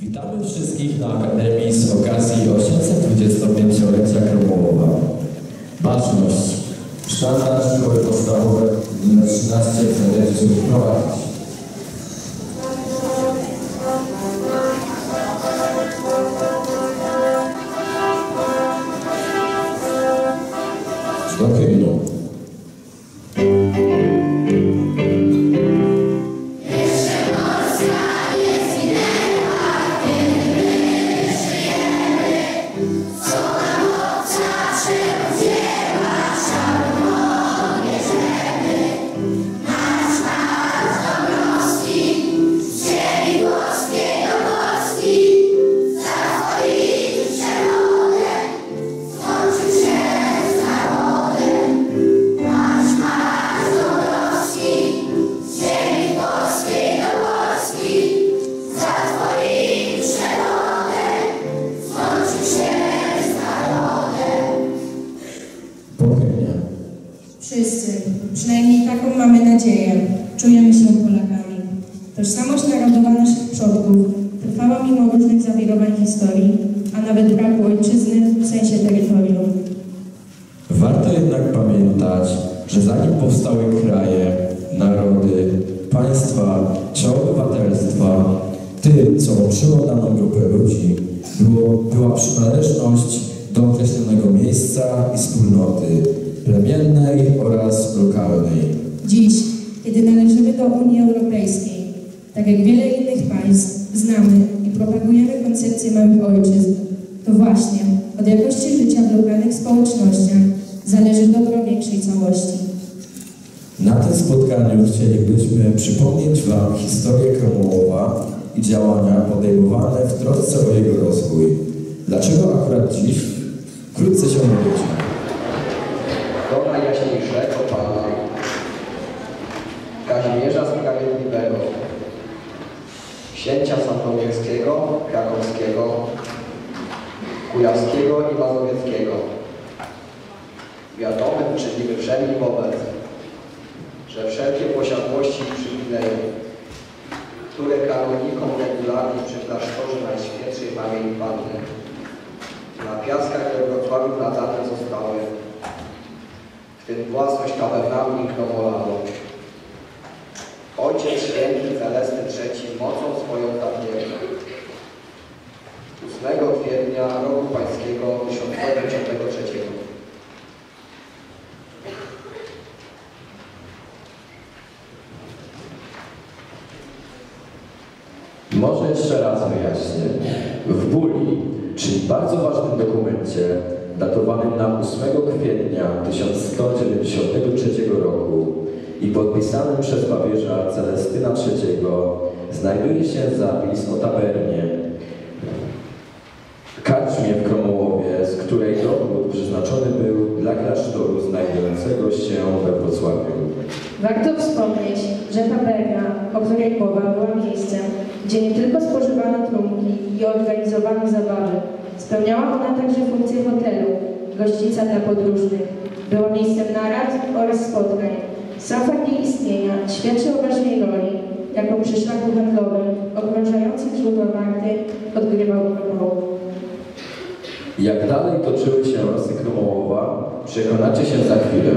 Witamy wszystkich na Akademii z okazji 825-lecia Kromołowa. Baczność. Sztandar Szkoły Podstawowej nr 13 należy prowadzić. Nadzieję, czujemy się Polakami. Tożsamość narodowa naszych przodków trwała mimo różnych zawirowań historii, a nawet braku ojczyzny w sensie terytorium. Warto jednak pamiętać, że zanim powstały kraje, narody, państwa czy obywatelstwa, tym, co łączyło daną grupę ludzi, było, była przynależność do określonego miejsca i wspólnoty plemiennej oraz lokalnej. Dziś, kiedy należymy do Unii Europejskiej, tak jak wiele innych państw, znamy i propagujemy koncepcję małych ojczyzn, to właśnie od jakości życia w lokalnych społecznościach zależy dobro większej całości. Na tym spotkaniu chcielibyśmy przypomnieć Wam historię Kromołowa i działania podejmowane w trosce o jego rozwój. Dlaczego akurat dziś? Wkrótce się dowiecie. do najjaśniejszego Pana, Kazimierza Sprawiedliwego, księcia sandomierskiego, krakowskiego, kujawskiego i mazowieckiego. Wiadomym czynimy wszelki wobec, że wszelkie posiadłości i przywileje, które kanonikom regularnie przy klasztorze Najświętszej Maryi Panny na piaskach we Wrocławiu nadane zostały, w tym własność tabernaku i kromolanu. Ojciec Święty Celesty III mocą swoją zabiegł. 8 kwietnia roku pańskiego 1053. Może jeszcze raz wyjaśnię. W Buli, czyli bardzo ważnym dokumencie, datowanym na 8 kwietnia 1193 roku i podpisanym przez papieża Celestyna III, znajduje się zapis o tabernie, karczmie w Kromołowie, z której dochód przeznaczony był dla klasztoru znajdującego się we Wrocławiu. Warto wspomnieć, że taberna, o której mowa, była miejscem, gdzie nie tylko spożywano trunki i organizowano zabawy. Spełniała ona także funkcję hotelu, gościńca dla podróżnych. Była miejscem narad oraz spotkań. Sam fakt jej istnienia świadczy o ważnej roli, jaką przy szlaku handlowym okrążających źródła Marty odgrywał Kromołów. Jak dalej toczyły się losy Kromołowa, przekonacie się za chwilę.